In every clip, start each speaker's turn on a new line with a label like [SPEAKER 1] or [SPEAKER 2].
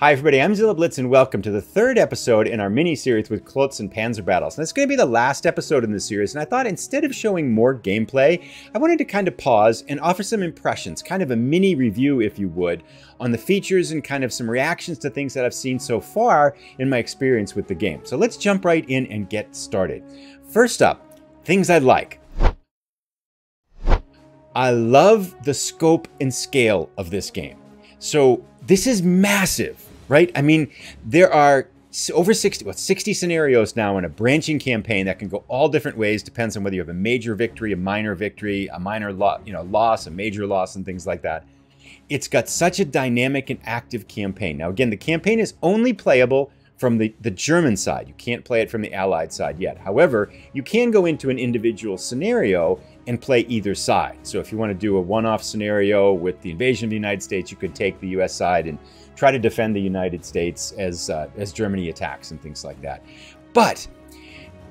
[SPEAKER 1] Hi everybody, I'm Zilla Blitz and welcome to the third episode in our mini-series with Klotzen Panzer Battles. And it's going to be the last episode in the series, and I thought instead of showing more gameplay, I wanted to kind of pause and offer some impressions, kind of a mini review if you would, on the features and kind of some reactions to things that I've seen so far in my experience with the game. So let's jump right in and get started. First up, things I like. I love the scope and scale of this game. So this is massive right? I mean, there are over 60, what, 60 scenarios now in a branching campaign that can go all different ways. Depends on whether you have a major victory, a minor victory, a minor lo- you know, loss, a major loss, and things like that. It's got such a dynamic and active campaign. Now, again, the campaign is only playable from the, the German side. You can't play it from the Allied side yet. However, you can go into an individual scenario and play either side. So if you want to do a one-off scenario with the invasion of the United States, you could take the US side and try to defend the United States as uh, as Germany attacks and things like that. But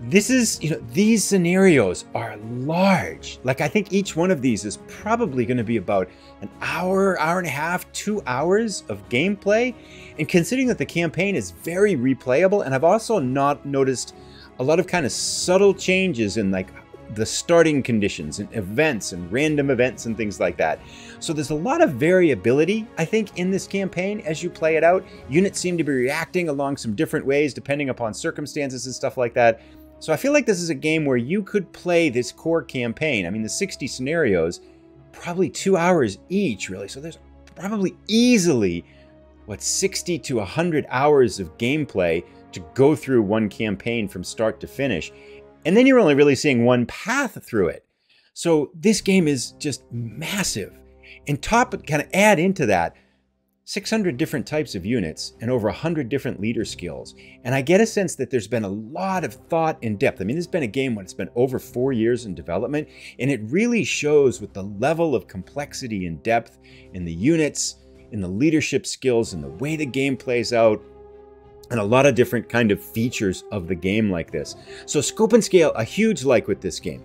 [SPEAKER 1] this is, you know, these scenarios are large. Like I think each one of these is probably going to be about an hour, hour and a half, two hours of gameplay. And considering that the campaign is very replayable, and I've also not noticed a lot of kind of subtle changes in like the starting conditions and events and random events and things like that. So there's a lot of variability, I think, in this campaign as you play it out. Units seem to be reacting along some different ways depending upon circumstances and stuff like that. So I feel like this is a game where you could play this core campaign. I mean, the 60 scenarios, probably two hours each, really. So there's probably easily, what, 60 to 100 hours of gameplay to go through one campaign from start to finish. And then you're only really seeing one path through it. So this game is just massive. And top kind of add into that 600 different types of units and over 100 different leader skills. And I get a sense that there's been a lot of thought and depth. I mean, this has been a game when it's been over four years in development, and it really shows with the level of complexity and depth in the units, in the leadership skills, and the way the game plays out, and a lot of different kind of features of the game like this. So scope and scale, a huge like with this game.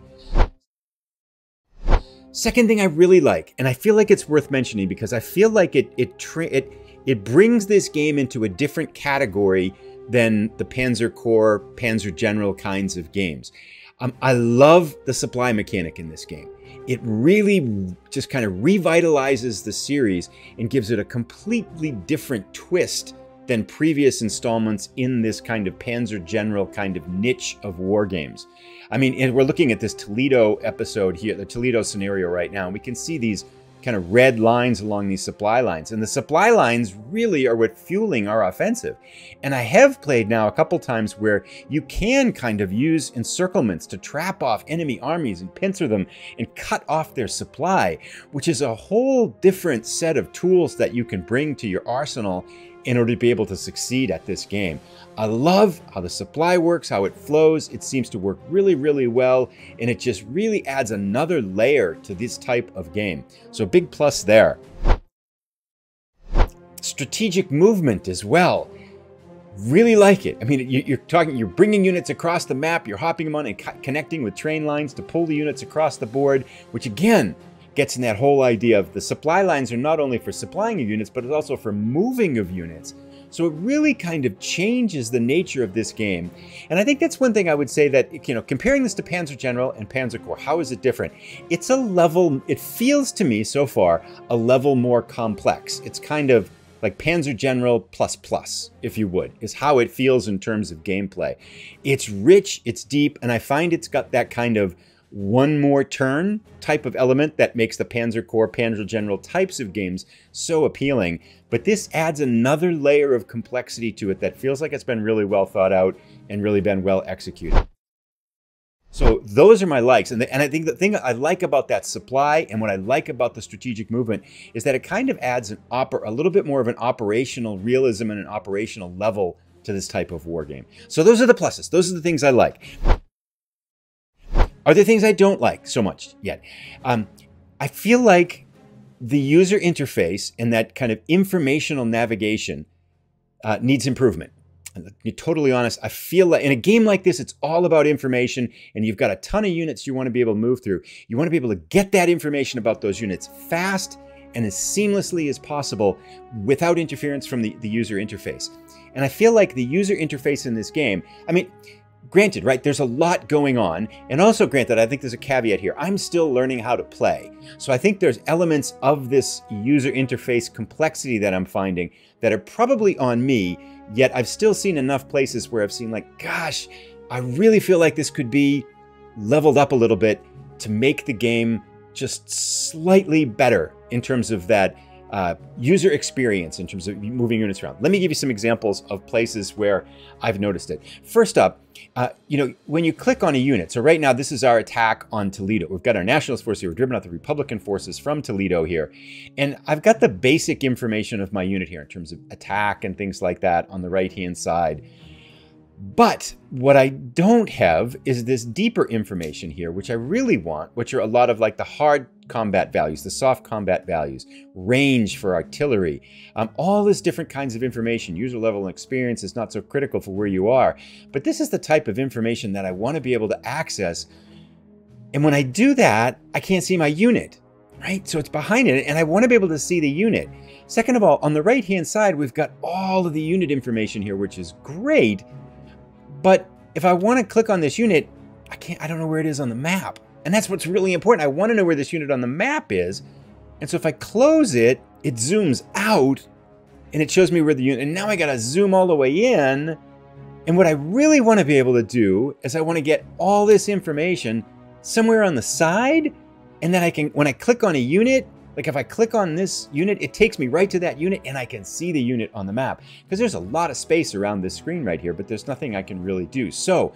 [SPEAKER 1] Second thing I really like, and I feel like it's worth mentioning because I feel like it it it it brings this game into a different category than the Panzer Corps, Panzer General kinds of games. Um, I love the supply mechanic in this game. It really just kind of revitalizes the series and gives it a completely different twist than previous installments in this kind of Panzer General kind of niche of war games. I mean, and we're looking at this Toledo episode here, the Toledo scenario right now, and we can see these kind of red lines along these supply lines. And the supply lines really are what fueling our offensive. And I have played now a couple times where you can kind of use encirclements to trap off enemy armies and pincer them and cut off their supply, which is a whole different set of tools that you can bring to your arsenal in order to be able to succeed at this game. I love how the supply works, how it flows. It seems to work really, really well, and it just really adds another layer to this type of game. So big plus there. Strategic movement as well. Really like it. I mean, you're talking, you're bringing units across the map, you're hopping them on and connecting with train lines to pull the units across the board, which again, gets in that whole idea of the supply lines are not only for supplying of units, but it's also for moving of units. So it really kind of changes the nature of this game. And I think that's one thing I would say that, you know, comparing this to Panzer General and Panzer Corps, how is it different? It's a level, it feels to me so far, a level more complex. It's kind of like Panzer General plus plus, if you would, is how it feels in terms of gameplay. It's rich, it's deep, and I find it's got that kind of one more turn type of element that makes the Panzer Corps, Panzer General types of games so appealing. But this adds another layer of complexity to it that feels like it's been really well thought out and really been well executed. So those are my likes. And, the, and I think the thing I like about that supply and what I like about the strategic movement is that it kind of adds an a little bit more of an operational realism and an operational level to this type of war game. So those are the pluses. Those are the things I like. Are there things I don't like so much yet? Um, I feel like the user interface and that kind of informational navigation uh, needs improvement. And to be totally honest, I feel like in a game like this, it's all about information, and you've got a ton of units you want to be able to move through. You want to be able to get that information about those units fast and as seamlessly as possible without interference from the, the user interface. And I feel like the user interface in this game, I mean, granted, right, there's a lot going on. And also, granted, I think there's a caveat here. I'm still learning how to play. So I think there's elements of this user interface complexity that I'm finding that are probably on me, yet I've still seen enough places where I've seen, like, gosh, I really feel like this could be leveled up a little bit to make the game just slightly better in terms of that uh, user experience in terms of moving units around. Let me give you some examples of places where I've noticed it. First up, uh, you know, when you click on a unit, so right now this is our attack on Toledo. We've got our nationalist force here, we're driven out the Republican forces from Toledo here. And I've got the basic information of my unit here in terms of attack and things like that on the right-hand side. But what I don't have is this deeper information here, which I really want, which are a lot of like the hard combat values, the soft combat values, range for artillery, um, all this different kinds of information. User level and experience is not so critical for where you are. But this is the type of information that I want to be able to access. And when I do that, I can't see my unit, right? So it's behind it, and I want to be able to see the unit. Second of all, on the right-hand side, we've got all of the unit information here, which is great. But if I want to click on this unit, I can't, I don't know where it is on the map. And that's what's really important. I want to know where this unit on the map is. And so if I close it, it zooms out and it shows me where the unit, and now I got to zoom all the way in. And what I really want to be able to do is I want to get all this information somewhere on the side. And then I can, when I click on a unit, like if I click on this unit, it takes me right to that unit and I can see the unit on the map. Because there's a lot of space around this screen right here, but there's nothing I can really do. So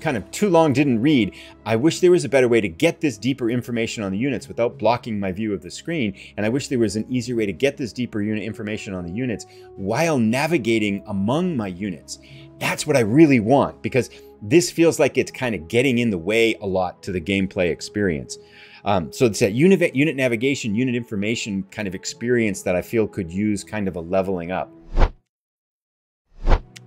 [SPEAKER 1] kind of too long didn't read. I wish there was a better way to get this deeper information on the units without blocking my view of the screen. And I wish there was an easier way to get this deeper unit information on the units while navigating among my units. That's what I really want because this feels like it's kind of getting in the way a lot to the gameplay experience. Um, so it's that unit, unit navigation, unit information kind of experience that I feel could use kind of a leveling up.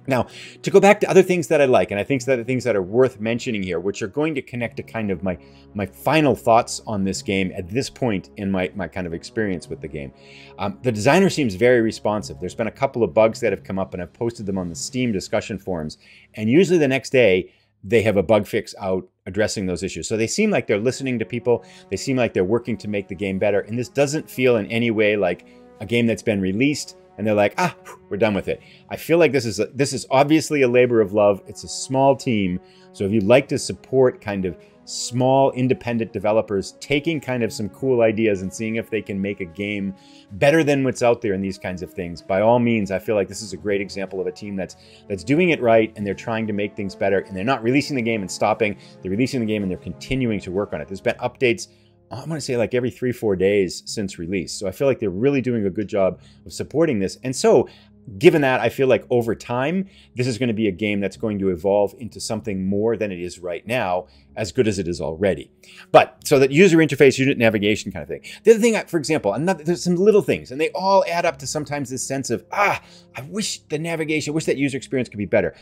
[SPEAKER 1] Now, to go back to other things that I like, and I think that are things that are worth mentioning here, which are going to connect to kind of my my final thoughts on this game at this point in my, my kind of experience with the game. Um, the designer seems very responsive. There's been a couple of bugs that have come up, and I've posted them on the Steam discussion forums. And usually the next day, they have a bug fix out addressing those issues. So they seem like they're listening to people. They seem like they're working to make the game better. And this doesn't feel in any way like a game that's been released and they're like, ah, we're done with it. I feel like this is a, this is obviously a labor of love. It's a small team. So if you'd like to support kind of small independent developers taking kind of some cool ideas and seeing if they can make a game better than what's out there in these kinds of things. By all means, I feel like this is a great example of a team that's that's doing it right and they're trying to make things better and they're not releasing the game and stopping. They're releasing the game and they're continuing to work on it. There's been updates I'm going to say like every three, four days since release. So I feel like they're really doing a good job of supporting this. And so given that, I feel like over time, this is going to be a game that's going to evolve into something more than it is right now, as good as it is already. But so that user interface, unit navigation kind of thing. The other thing, for example, another, there's some little things, and they all add up to sometimes this sense of, ah, I wish the navigation, I wish that user experience could be better.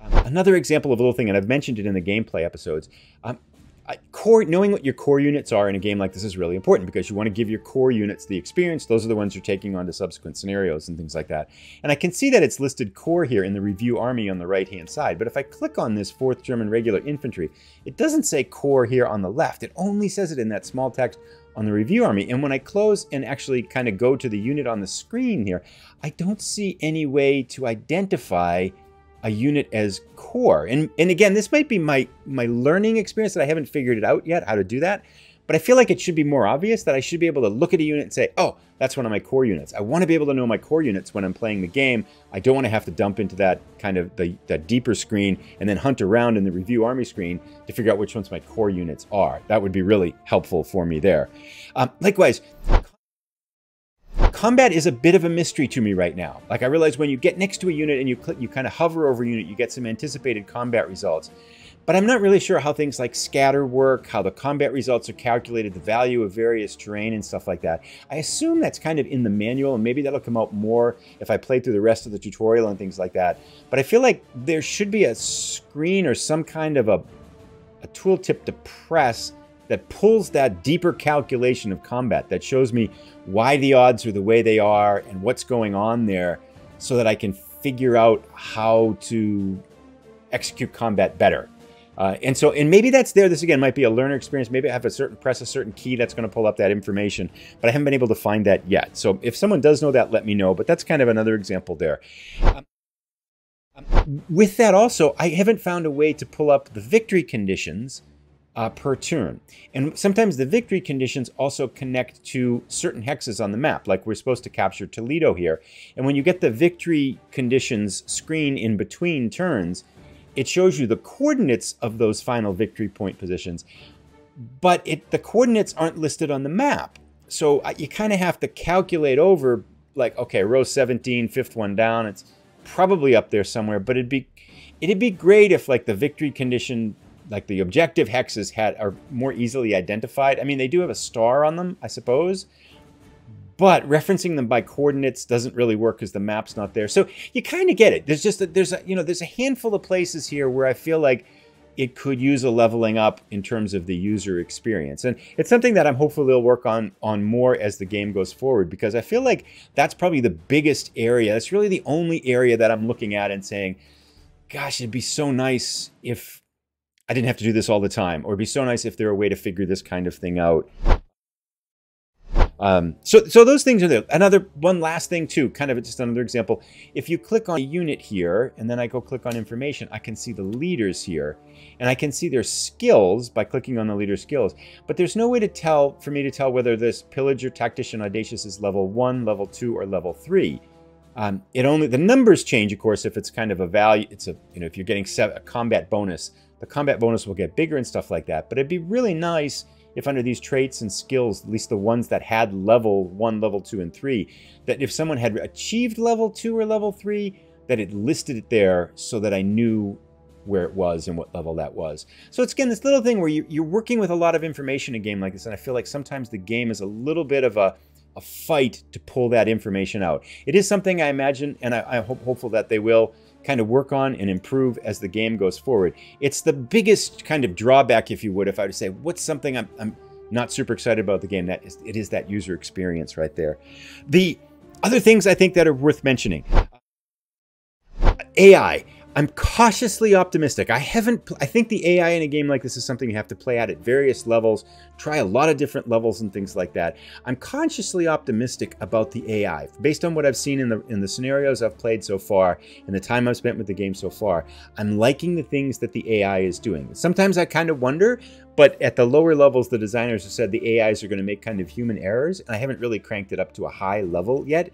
[SPEAKER 1] Another example of a little thing, and I've mentioned it in the gameplay episodes, um, core knowing what your core units are in a game like this is really important because you want to give your core units the experience. Those are the ones you're taking on to subsequent scenarios and things like that. And i can see that it's listed core here in the review army on the right hand side but if i click on this 4th german regular infantry it doesn't say core here on the left. It only says it in that small text on the review army. And when i close and actually kind of go to the unit on the screen here i don't see any way to identify a unit as core. And, and again, this might be my, my learning experience that I haven't figured it out yet, how to do that. But I feel like it should be more obvious that I should be able to look at a unit and say, oh, that's one of my core units. I want to be able to know my core units when I'm playing the game. I don't want to have to dump into that kind of the, that deeper screen and then hunt around in the review army screen to figure out which ones my core units are. That would be really helpful for me there. Um, likewise, combat is a bit of a mystery to me right now. Like I realize when you get next to a unit and you click, you kind of hover over a unit, you get some anticipated combat results. But I'm not really sure how things like scatter work, how the combat results are calculated, the value of various terrain and stuff like that. I assume that's kind of in the manual, and maybe that'll come out more if I play through the rest of the tutorial and things like that. But I feel like there should be a screen or some kind of a, a tooltip to press that pulls that deeper calculation of combat that shows me why the odds are the way they are and what's going on there so that I can figure out how to execute combat better. Uh, and so, and maybe that's there. This again might be a learner experience. Maybe I have a certain press a certain key that's going to pull up that information, but I haven't been able to find that yet. So, if someone does know that, let me know. But that's kind of another example there. Um, um, with that, also, I haven't found a way to pull up the victory conditions uh, per turn. And sometimes the victory conditions also connect to certain hexes on the map, like we're supposed to capture Toledo here. And when you get the victory conditions screen in between turns, it shows you the coordinates of those final victory point positions, but it, the coordinates aren't listed on the map. So uh, you kind of have to calculate over, like, okay, row 17, fifth one down, it's probably up there somewhere, but it'd be it'd be great if like the victory condition like the objective hexes had are more easily identified. I mean, they do have a star on them, I suppose, but referencing them by coordinates doesn't really work because the map's not there. So you kind of get it. There's just a, there's a you know there's a handful of places here where I feel like it could use a leveling up in terms of the user experience. And it's something that I'm hopeful they'll work on on more as the game goes forward because I feel like that's probably the biggest area. That's really the only area that I'm looking at and saying, gosh, it'd be so nice if I didn't have to do this all the time, or it'd be so nice if there were a way to figure this kind of thing out. Um, so, so those things are there. Another one last thing too, kind of just another example. If you click on a unit here, and then I go click on information, I can see the leaders here, and I can see their skills by clicking on the leader skills. But there's no way to tell for me to tell whether this pillager, tactician, audacious is level one, level two, or level three. Um, it only the numbers change, of course, if it's kind of a value. It's a you know if you're getting a combat bonus the combat bonus will get bigger and stuff like that. But it'd be really nice if under these traits and skills, at least the ones that had level one, level two, and three, that if someone had achieved level two or level three, that it listed it there so that I knew where it was and what level that was. So it's again this little thing where you, are working with a lot of information in a game like this, and I feel like sometimes the game is a little bit of a, a fight to pull that information out. It is something I imagine, and I, I hope hopeful that they will kind of work on and improve as the game goes forward. It's the biggest kind of drawback, if you would, if I were to say, what's something I'm, I'm not super excited about the game, that is, it is that user experience right there. The other things I think that are worth mentioning. AI. I'm cautiously optimistic. I haven't, I think the AI in a game like this is something you have to play out at various levels, try a lot of different levels and things like that. I'm consciously optimistic about the AI based on what I've seen in the, in the scenarios I've played so far and the time I've spent with the game so far. I'm liking the things that the AI is doing. Sometimes I kind of wonder, but at the lower levels, the designers have said the AIs are going to make kind of human errors, and I haven't really cranked it up to a high level yet.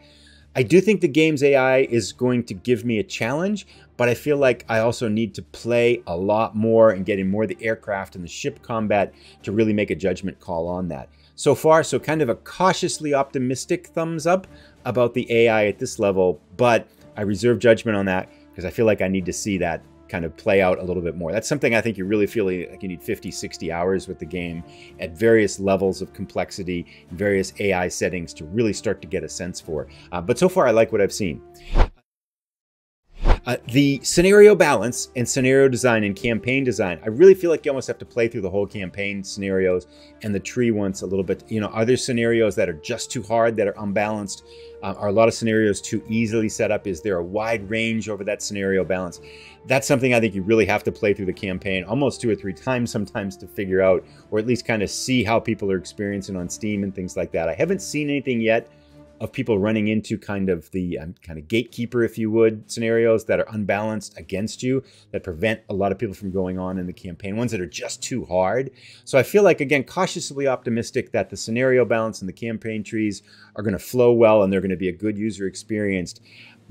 [SPEAKER 1] I do think the game's AI is going to give me a challenge, but I feel like I also need to play a lot more and get in more of the aircraft and the ship combat to really make a judgment call on that. So far, so kind of a cautiously optimistic thumbs up about the AI at this level, but I reserve judgment on that because I feel like I need to see that kind of play out a little bit more. That's something I think you really feel like you need 50, 60 hours with the game at various levels of complexity, various AI settings to really start to get a sense for. Uh, but so far, I like what I've seen. Uh, the scenario balance and scenario design and campaign design, I really feel like you almost have to play through the whole campaign scenarios and the tree once a little bit. You know, are there scenarios that are just too hard, that are unbalanced? Uh, are a lot of scenarios too easily set up? Is there a wide range over that scenario balance? That's something I think you really have to play through the campaign almost two or three times sometimes to figure out, or at least kind of see how people are experiencing on Steam and things like that. I haven't seen anything yet of people running into kind of the um, kind of gatekeeper, if you would, scenarios that are unbalanced against you that prevent a lot of people from going on in the campaign, ones that are just too hard. So I feel like, again, cautiously optimistic that the scenario balance and the campaign trees are going to flow well and they're going to be a good user experience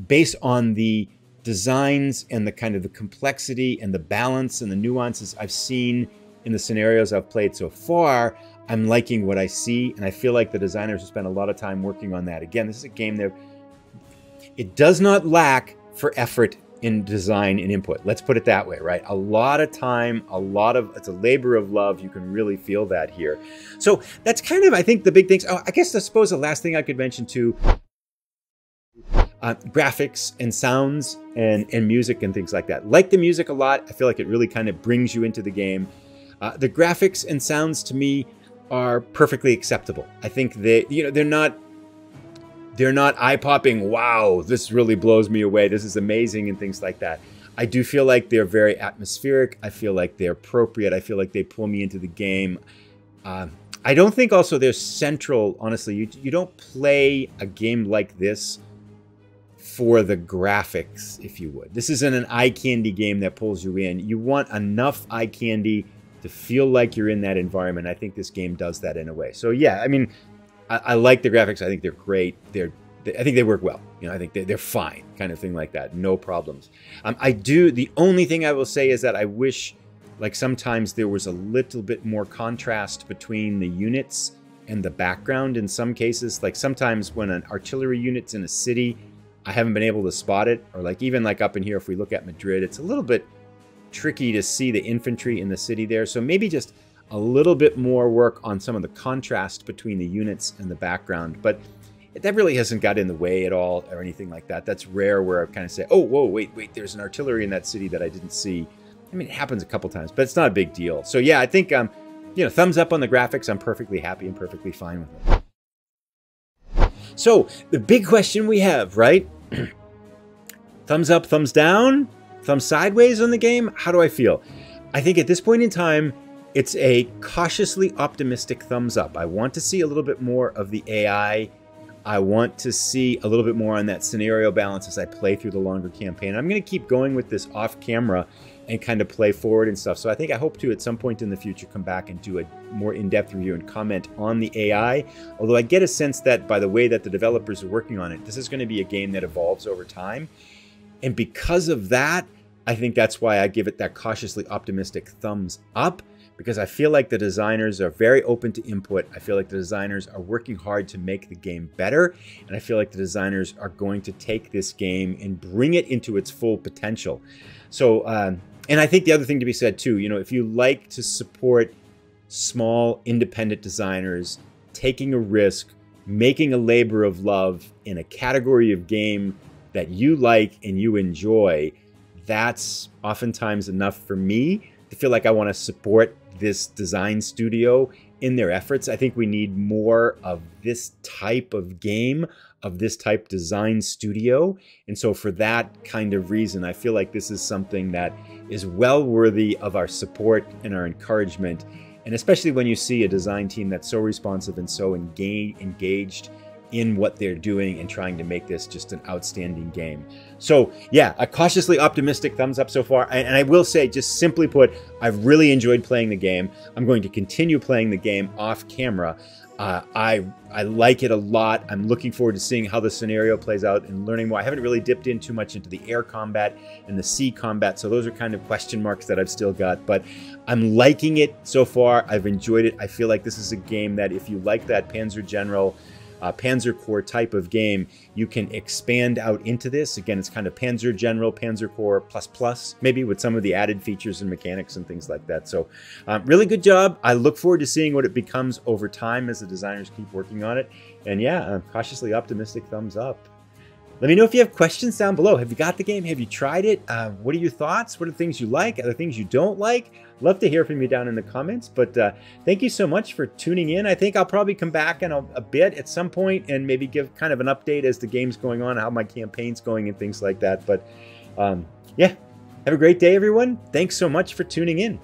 [SPEAKER 1] based on the designs and the kind of the complexity and the balance and the nuances I've seen in the scenarios I've played so far. I'm liking what I see, and I feel like the designers have spent a lot of time working on that. Again, this is a game that it does not lack for effort in design and input. Let's put it that way, right? A lot of time, a lot of it's a labor of love. You can really feel that here. So that's kind of, I think, the big things. Oh, I guess I suppose the last thing I could mention too. Uh, graphics and sounds and, and music and things like that. Like the music a lot. I feel like it really kind of brings you into the game. Uh, the graphics and sounds to me are perfectly acceptable. I think that you know, they're not they're not eye-popping, wow, this really blows me away. This is amazing and things like that. I do feel like they're very atmospheric. I feel like they're appropriate. I feel like they pull me into the game. Uh, I don't think also they're central, honestly. You, you don't play a game like this for the graphics, if you would. This isn't an eye candy game that pulls you in. You want enough eye candy to feel like you're in that environment. I think this game does that in a way. So yeah, I mean, I, I like the graphics. I think they're great. They're I think they work well. You know, I think they're fine, kind of thing like that. No problems. Um, I do. The only thing I will say is that I wish, like sometimes there was a little bit more contrast between the units and the background. In some cases, like sometimes when an artillery unit's in a city, I haven't been able to spot it. Or like even like up in here, if we look at Madrid, it's a little bit tricky to see the infantry in the city there. So maybe just a little bit more work on some of the contrast between the units and the background. But that really hasn't got in the way at all or anything like that. That's rare where I kind of say, oh, whoa, wait, wait, there's an artillery in that city that I didn't see. I mean, it happens a couple times, but it's not a big deal. So yeah, I think, um, you know, thumbs up on the graphics. I'm perfectly happy and perfectly fine with it. So the big question we have, right? thumbs up, thumbs down? Thumb sideways on the game? How do I feel? I think at this point in time, it's a cautiously optimistic thumbs up. I want to see a little bit more of the AI. I want to see a little bit more on that scenario balance as I play through the longer campaign. I'm going to keep going with this off camera and kind of play forward and stuff. So I think I hope to at some point in the future come back and do a more in-depth review and comment on the AI. Although I get a sense that by the way that the developers are working on it, this is going to be a game that evolves over time. And because of that, I think that's why I give it that cautiously optimistic thumbs up because I feel like the designers are very open to input. I feel like the designers are working hard to make the game better. And I feel like the designers are going to take this game and bring it into its full potential. So, um, and I think the other thing to be said too, you know, if you like to support small independent designers taking a risk, making a labor of love in a category of game that you like and you enjoy, that's oftentimes enough for me to feel like I want to support this design studio in their efforts. I think we need more of this type of game, of this type design studio. And so for that kind of reason, I feel like this is something that is well worthy of our support and our encouragement. And especially when you see a design team that's so responsive and so engaged in what they're doing and trying to make this just an outstanding game. So yeah, a cautiously optimistic thumbs up so far. And I will say, just simply put, I've really enjoyed playing the game. I'm going to continue playing the game off camera. Uh, I I like it a lot. I'm looking forward to seeing how the scenario plays out and learning more. I haven't really dipped in too much into the air combat and the sea combat, so those are kind of question marks that I've still got. But I'm liking it so far. I've enjoyed it. I feel like this is a game that if you like that Panzer General uh, Panzer Corps type of game, you can expand out into this. Again, it's kind of Panzer General, Panzer Corps plus plus, maybe with some of the added features and mechanics and things like that. So, um, really good job. I look forward to seeing what it becomes over time as the designers keep working on it. And yeah, I'm cautiously optimistic thumbs up. Let me know if you have questions down below. Have you got the game? Have you tried it? Uh, what are your thoughts? What are the things you like? Are there things you don't like? Love to hear from you down in the comments. But uh, thank you so much for tuning in. I think I'll probably come back in a, a, bit at some point and maybe give kind of an update as the game's going on, how my campaign's going, and things like that. But um, yeah, have a great day, everyone. Thanks so much for tuning in.